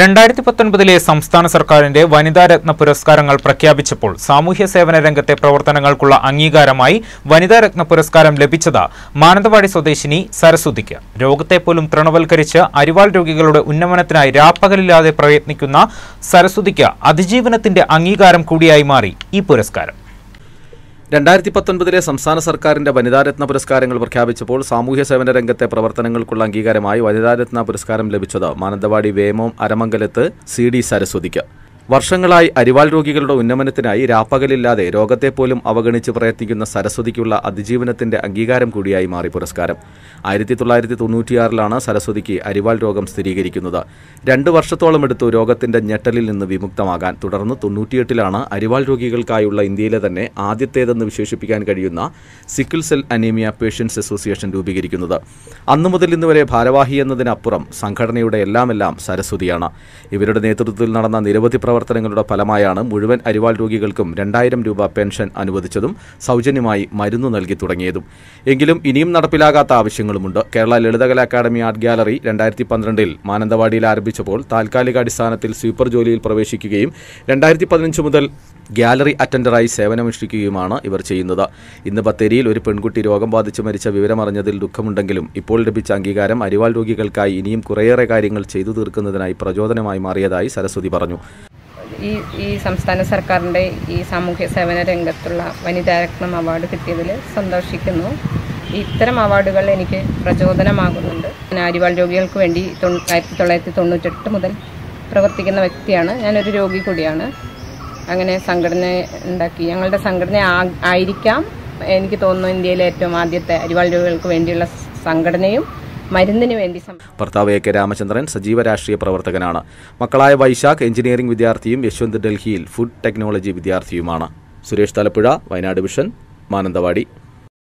രണ്ടായിരത്തി പത്തൊൻപതിലെ സംസ്ഥാന സർക്കാരിന്റെ വനിതാരത്ന പുരസ്കാരങ്ങൾ പ്രഖ്യാപിച്ചപ്പോൾ സാമൂഹ്യ സേവന രംഗത്തെ പ്രവർത്തനങ്ങൾക്കുള്ള അംഗീകാരമായി വനിതാരത്ന പുരസ്കാരം ലഭിച്ചത് മാനന്തവാടി സ്വദേശിനി സരസ്വതിക്ക്. രോഗത്തെ പോലും തൃണവൽക്കരിച്ച് അരിവാൾ രോഗികളുടെ ഉന്നമനത്തിനായി രാപ്പകലില്ലാതെ പ്രയത്നിക്കുന്ന സരസ്വതിക്ക് അതിജീവനത്തിന്റെ അംഗീകാരം കൂടിയായി മാറി ഈ പുരസ്കാരം. രണ്ടായിരത്തി പത്തൊൻപതിലെ സംസ്ഥാന സർക്കാരിന്റെ വനിതാരത്ന പുരസ്കാരങ്ങൾ പ്രഖ്യാപിച്ചപ്പോൾ സാമൂഹ്യ സേവന രംഗത്തെ പ്രവർത്തനങ്ങൾക്കുള്ള അംഗീകാരമായി വനിതാരത്ന പുരസ്കാരം ലഭിച്ചത് മാനന്തവാടി വേമോം അരമംഗലത്ത് സി ഡി സരസ്വതിക്ക്. വർഷങ്ങളായി അരിവാൾ രോഗികളുടെ ഉന്നമനത്തിനായി രാപ്പകലില്ലാതെ രോഗത്തെ പോലും അവഗണിച്ച് പ്രയത്നിക്കുന്ന സരസ്വതിക്കുള്ള അതിജീവനത്തിന്റെ അംഗീകാരം കൂടിയായി മാറി പുരസ്കാരം. ആയിരത്തി തൊള്ളായിരത്തി തൊണ്ണൂറ്റിയാറിലാണ് സരസ്വതിക്ക് അരിവാൾ രോഗം സ്ഥിരീകരിക്കുന്നത്. രണ്ട് വർഷത്തോളം എടുത്തു രോഗത്തിന്റെ ഞെട്ടലിൽ നിന്ന് വിമുക്തമാകാൻ. തുടർന്ന് തൊണ്ണൂറ്റിയെട്ടിലാണ് അരിവാൾ രോഗികൾക്കായുള്ള ഇന്ത്യയിലെ തന്നെ ആദ്യത്തേതെന്ന് വിശേഷിപ്പിക്കാൻ കഴിയുന്ന sickle cell anaemia patients association രൂപീകരിക്കുന്നത്. അന്നു മുതൽ ഇന്ന് വരെ ഭാരവാഹി എന്നതിനപ്പുറം സംഘടനയുടെ എല്ലാമെല്ലാം സരസ്വതിയാണ്. ഇവരുടെ നേതൃത്വത്തിൽ നടന്ന നിരവധി പ്രവർത്തനങ്ങളുടെ ഫലമായാണ് മുഴുവൻ അരിവാൾ രോഗികൾക്കും രണ്ടായിരം രൂപ പെൻഷൻ അനുവദിച്ചതും സൗജന്യമായി മരുന്ന് നൽകി തുടങ്ങിയതും. എങ്കിലും ഇനിയും നടപ്പിലാകാത്ത ആവശ്യങ്ങളുമുണ്ട്. Kerala Lalithakala academy art gallery രണ്ടായിരത്തി പന്ത്രണ്ടിൽ മാനന്തവാടിയിൽ ആരംഭിച്ചപ്പോൾ താൽക്കാലിക അടിസ്ഥാനത്തിൽ സ്വീപ്പർ ജോലിയിൽ പ്രവേശിക്കുകയും രണ്ടായിരത്തി പതിനഞ്ച് മുതൽ ഗ്യാലറി അറ്റൻഡറായി സേവനമനുഷ്ഠിക്കുകയുമാണ് ഇവർ ചെയ്യുന്നത്. ഇന്ന് ബത്തേരിയിൽ ഒരു പെൺകുട്ടി രോഗം ബാധിച്ച് മരിച്ച വിവരമറിഞ്ഞതിൽ ദുഃഖമുണ്ടെങ്കിലും ഇപ്പോൾ ലഭിച്ച അംഗീകാരം അരിവാൾ രോഗികൾക്കായി ഇനിയും കുറേയേറെ കാര്യങ്ങൾ ചെയ്തു തീർക്കുന്നതിനായി പ്രചോദനമായി മാറിയതായി സരസ്വതി പറഞ്ഞു. ഈ ഈ സംസ്ഥാന സർക്കാരിന്റെ ഈ സാമൂഹ്യ സേവന രംഗത്തുള്ള വനിതാ വനിതാരത്നം അവാർഡ് കിട്ടിയതിൽ സന്തോഷിക്കുന്നു. ഇത്തരം അവാർഡുകൾ എനിക്ക് പ്രചോദനമാകുന്നുണ്ട്. ഞാൻ ആര്യവാൾ രോഗികൾക്ക് വേണ്ടി ആയിരത്തി തൊള്ളായിരത്തി തൊണ്ണൂറ്റെട്ട് മുതൽ പ്രവർത്തിക്കുന്ന വ്യക്തിയാണ്. ഞാനൊരു രോഗി കൂടിയാണ്. അങ്ങനെ സംഘടന ഉണ്ടാക്കി. ഞങ്ങളുടെ സംഘടന ആയിരിക്കാം. എനിക്ക് തോന്നുന്നു ഇന്ത്യയിലെ ഏറ്റവും ആദ്യത്തെ അരിവാൾ രോഗികൾക്ക് വേണ്ടിയുള്ള സംഘടനയും മരുന്നിന് വേണ്ടി ഭർത്താവ് എ കെ രാമചന്ദ്രൻ സജീവ രാഷ്ട്രീയ പ്രവർത്തകനാണ്. മക്കളായ വൈശാഖ് എഞ്ചിനീയറിംഗ് വിദ്യാർത്ഥിയും യശ്വന്ത് ഡൽഹിയിൽ ഫുഡ് ടെക്നോളജി വിദ്യാർത്ഥിയുമാണ്. സുരേഷ് തലപ്പുഴ വയനാട് വിഷൻ മാനന്തവാടി.